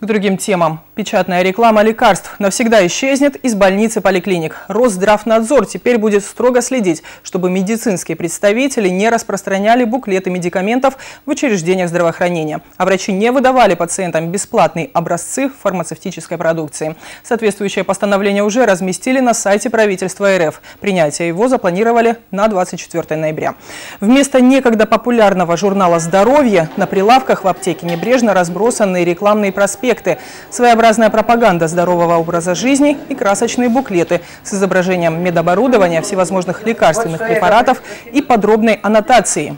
К другим темам. Печатная реклама лекарств навсегда исчезнет из больниц и поликлиник. Росздравнадзор теперь будет строго следить, чтобы медицинские представители не распространяли буклеты медикаментов в учреждениях здравоохранения, а врачи не выдавали пациентам бесплатные образцы фармацевтической продукции. Соответствующее постановление уже разместили на сайте правительства РФ. Принятие его запланировали на 24 ноября. Вместо некогда популярного журнала «Здоровье» на прилавках в аптеке небрежно разбросаны рекламные проспекты проспекты, своеобразная пропаганда здорового образа жизни и красочные буклеты с изображением медоборудования, всевозможных лекарственных препаратов и подробной аннотацией.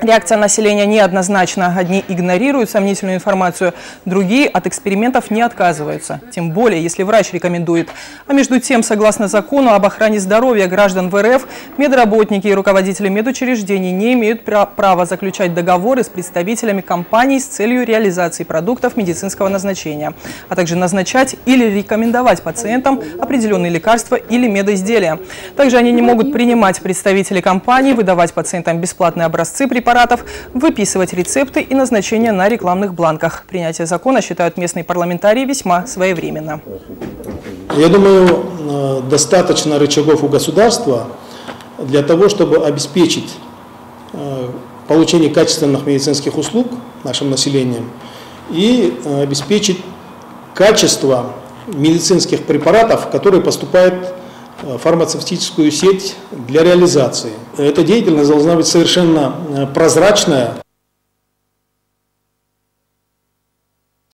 Реакция населения неоднозначна. Одни игнорируют сомнительную информацию, другие от экспериментов не отказываются. Тем более, если врач рекомендует. А между тем, согласно закону об охране здоровья граждан в РФ, медработники и руководители медучреждений не имеют права заключать договоры с представителями компаний с целью реализации продуктов медицинского назначения, а также назначать или рекомендовать пациентам определенные лекарства или медоизделия. Также они не могут принимать представителей компаний, выдавать пациентам бесплатные образцы препаратов, выписывать рецепты и назначения на рекламных бланках. Принятие закона считают местные парламентарии весьма своевременно. Я думаю, э, достаточно рычагов у государства для того, чтобы обеспечить э, получение качественных медицинских услуг нашим населением и э, обеспечить качество медицинских препаратов, которые поступают фармацевтическую сеть для реализации. Эта деятельность должна быть совершенно э, прозрачная.